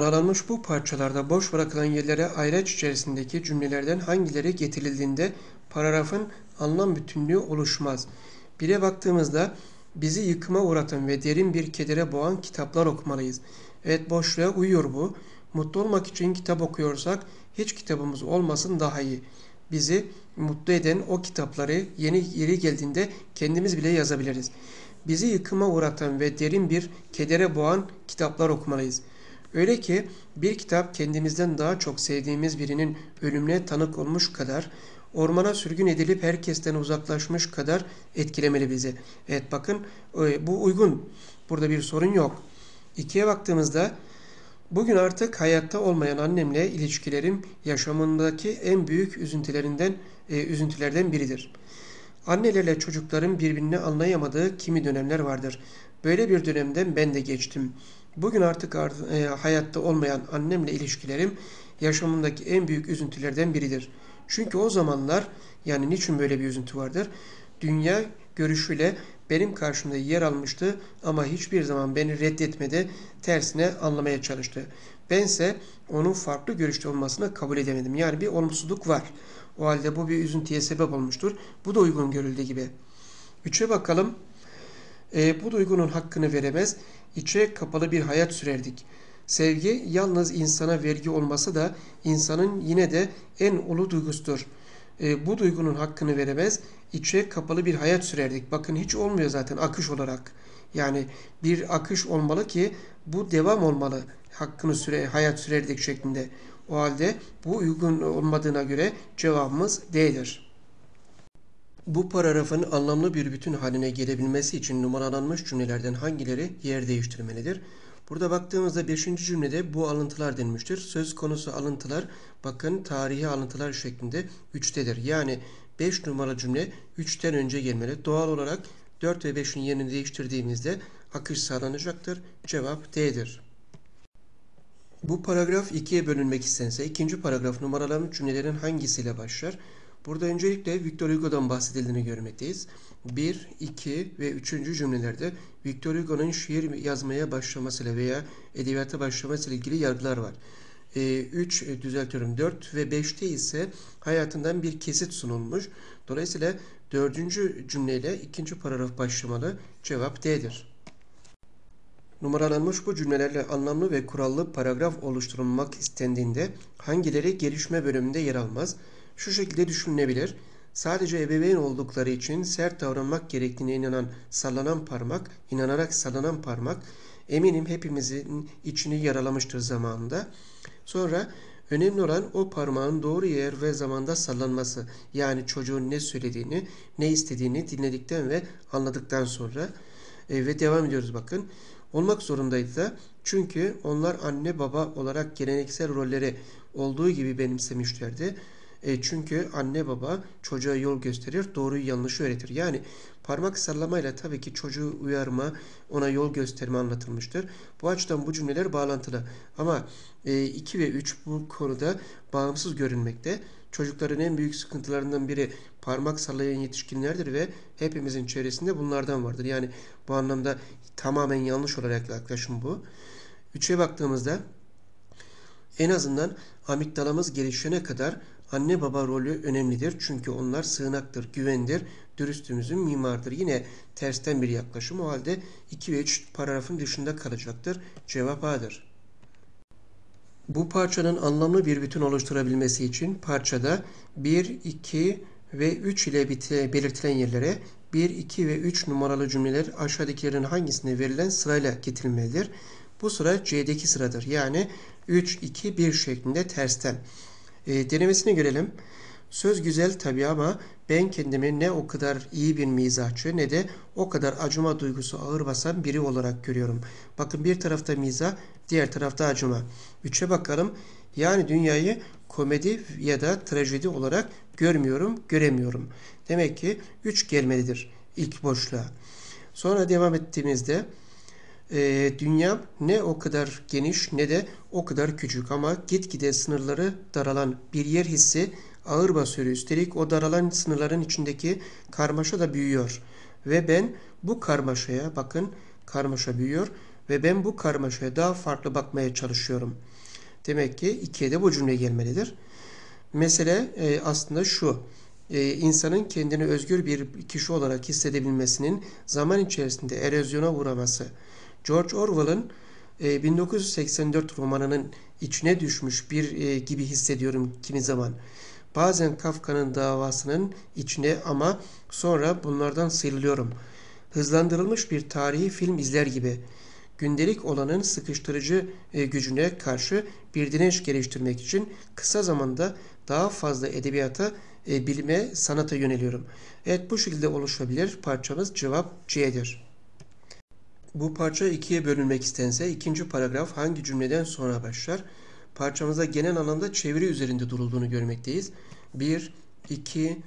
Numaralanmış bu parçalarda boş bırakılan yerlere ayraç içerisindeki cümlelerden hangileri getirildiğinde paragrafın anlam bütünlüğü oluşmaz. Bire baktığımızda bizi yıkıma uğratan ve derin bir kedere boğan kitaplar okumalıyız. Evet boşluğa uyuyor bu. Mutlu olmak için kitap okuyorsak hiç kitabımız olmasın daha iyi. Bizi mutlu eden o kitapları yeni yeri geldiğinde kendimiz bile yazabiliriz. Bizi yıkıma uğratan ve derin bir kedere boğan kitaplar okumalıyız. Öyle ki bir kitap kendimizden daha çok sevdiğimiz birinin ölümüne tanık olmuş kadar, ormana sürgün edilip herkesten uzaklaşmış kadar etkilemeli bizi. Evet bakın e, bu uygun. Burada bir sorun yok. İkiye baktığımızda bugün artık hayatta olmayan annemle ilişkilerim yaşamındaki en büyük üzüntülerinden e, üzüntülerden biridir. Annelerle çocukların birbirini anlayamadığı kimi dönemler vardır. Böyle bir dönemden ben de geçtim. Bugün artık e, hayatta olmayan annemle ilişkilerim yaşamındaki en büyük üzüntülerden biridir. Çünkü o zamanlar yani niçin böyle bir üzüntü vardır? Dünya görüşüyle benim karşımda yer almıştı ama hiçbir zaman beni reddetmedi, tersine anlamaya çalıştı. Bense onun farklı görüşte olmasını kabul edemedim. Yani bir olumsuzluk var. O halde bu bir üzüntüye sebep olmuştur. Bu da uygun görüldüğü gibi. Üçe bakalım. E, bu duygunun hakkını veremez, içe kapalı bir hayat sürerdik. Sevgi yalnız insana vergi olmasa da insanın yine de en ulu duygusudur. E, bu duygunun hakkını veremez, içe kapalı bir hayat sürerdik. Bakın hiç olmuyor zaten akış olarak. Yani bir akış olmalı ki bu devam olmalı. Hakkını süre, hayat sürerdik şeklinde. O halde bu uygun olmadığına göre cevabımız D'dir. Bu paragrafın anlamlı bir bütün haline gelebilmesi için numaralanmış cümlelerden hangileri yer değiştirmelidir? Burada baktığımızda 5. cümlede bu alıntılar denmiştir. Söz konusu alıntılar bakın tarihi alıntılar şeklinde 3'tedir. Yani 5 numaralı cümle 3'ten önce gelmeli. Doğal olarak 4 ve 5'in yerini değiştirdiğimizde akış sağlanacaktır. Cevap D'dir. Bu paragraf ikiye bölünmek istense ikinci paragraf numaralanmış cümlelerin hangisiyle başlar? Burada öncelikle Victor Hugo'dan bahsedildiğini görmekteyiz. 1, 2 ve 3. cümlelerde Victor Hugo'nun şiir yazmaya başlamasıyla veya edebiyata başlamasıyla ilgili yargılar var. 3 e, düzeltiyorum 4 ve 5'te ise hayatından bir kesit sunulmuş. Dolayısıyla dördüncü cümleyle ikinci paragraf başlamalı. Cevap D'dir. Numaralanmış bu cümlelerle anlamlı ve kurallı paragraf oluşturulmak istendiğinde hangileri gelişme bölümünde yer almaz? Şu şekilde düşünülebilir. Sadece ebeveyn oldukları için sert davranmak gerektiğine inanan sallanan parmak, inanarak sallanan parmak eminim hepimizin içini yaralamıştır zamanında. Sonra önemli olan o parmağın doğru yer ve zamanda sallanması. Yani çocuğun ne söylediğini, ne istediğini dinledikten ve anladıktan sonra e, ve devam ediyoruz bakın. Olmak zorundaydı da çünkü onlar anne baba olarak geleneksel rolleri olduğu gibi benimsemişlerdi. E çünkü anne baba çocuğa yol gösterir, doğruyu yanlışı öğretir. Yani parmak sallamayla tabii ki çocuğu uyarma, ona yol gösterme anlatılmıştır. Bu açıdan bu cümleler bağlantılı. Ama 2 e, ve 3 bu konuda bağımsız görünmekte. Çocukların en büyük sıkıntılarından biri parmak sallayan yetişkinlerdir ve hepimizin çevresinde bunlardan vardır. Yani bu anlamda tamamen yanlış olarak yaklaşım bu. Üçe baktığımızda en azından amigdalamız gelişene kadar Anne baba rolü önemlidir çünkü onlar sığınaktır, güvendir, dürüstümüzün mimardır. Yine tersten bir yaklaşım o halde 2 ve 3 paragrafın dışında kalacaktır. Cevap A'dır. Bu parçanın anlamlı bir bütün oluşturabilmesi için parçada 1, 2 ve 3 ile belirtilen yerlere 1, 2 ve 3 numaralı cümleler aşağıdakilerin hangisine verilen sırayla getirilmelidir. Bu sıra C'deki sıradır. Yani 3, 2, 1 şeklinde tersten. E, denemesini görelim. Söz güzel tabii ama ben kendimi ne o kadar iyi bir mizahçı ne de o kadar acıma duygusu ağır basan biri olarak görüyorum. Bakın bir tarafta mizah, diğer tarafta acıma. Üçe bakalım. Yani dünyayı komedi ya da trajedi olarak görmüyorum, göremiyorum. Demek ki üç gelmelidir ilk boşluğa. Sonra devam ettiğimizde e, dünya ne o kadar geniş ne de o kadar küçük ama gitgide sınırları daralan bir yer hissi ağır basıyor. Üstelik o daralan sınırların içindeki karmaşa da büyüyor. Ve ben bu karmaşaya bakın karmaşa büyüyor ve ben bu karmaşaya daha farklı bakmaya çalışıyorum.'' Demek ki 2'ye de bu cümle gelmelidir. Mesele e, aslında şu. E, insanın kendini özgür bir kişi olarak hissedebilmesinin zaman içerisinde erozyona uğraması. George Orwell'ın e, 1984 romanının içine düşmüş bir e, gibi hissediyorum kimi zaman. Bazen Kafka'nın davasının içine ama sonra bunlardan sıyrılıyorum. Hızlandırılmış bir tarihi film izler gibi. Gündelik olanın sıkıştırıcı e, gücüne karşı bir direnç geliştirmek için kısa zamanda daha fazla edebiyata, e, bilime, sanata yöneliyorum. Evet bu şekilde oluşabilir. Parçamız cevap C'dir. Bu parça ikiye bölünmek istense ikinci paragraf hangi cümleden sonra başlar? Parçamızda genel anlamda çeviri üzerinde durulduğunu görmekteyiz. 1, 2,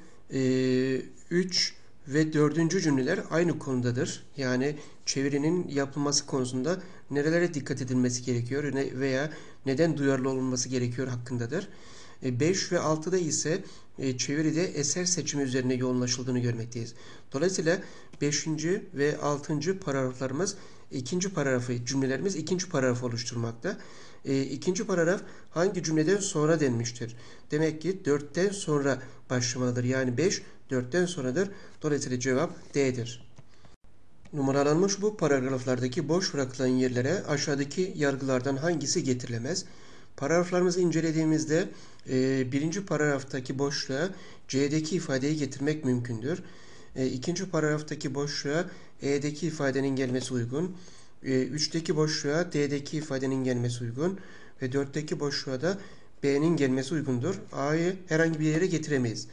3 ve dördüncü cümleler aynı konudadır. Yani çevirinin yapılması konusunda nerelere dikkat edilmesi gerekiyor veya neden duyarlı olunması gerekiyor hakkındadır. 5 ve 6'da ise e, çeviride eser seçimi üzerine yoğunlaşıldığını görmekteyiz. Dolayısıyla 5. ve 6. paragraflarımız ikinci paragrafı cümlelerimiz ikinci paragrafı oluşturmakta. E, ikinci paragraf hangi cümleden sonra denmiştir? Demek ki 4'ten sonra başlamalıdır. Yani 5 4'ten sonradır. Dolayısıyla cevap D'dir. Numaralanmış bu paragraflardaki boş bırakılan yerlere aşağıdaki yargılardan hangisi getirilemez? Paragraflarımızı incelediğimizde e, birinci paragraftaki boşluğa C'deki ifadeyi getirmek mümkündür. E, ikinci paragraftaki boşluğa E'deki ifadenin gelmesi uygun. E, üçteki boşluğa D'deki ifadenin gelmesi uygun. Ve dörtteki boşluğa da B'nin gelmesi uygundur. A'yı herhangi bir yere getiremeyiz.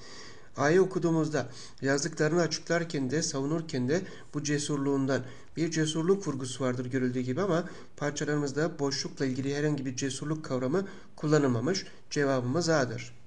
A'yı okuduğumuzda yazdıklarını açıklarken de savunurken de bu cesurluğundan bir cesurluk vurgusu vardır görüldüğü gibi ama parçalarımızda boşlukla ilgili herhangi bir cesurluk kavramı kullanılmamış. Cevabımız A'dır.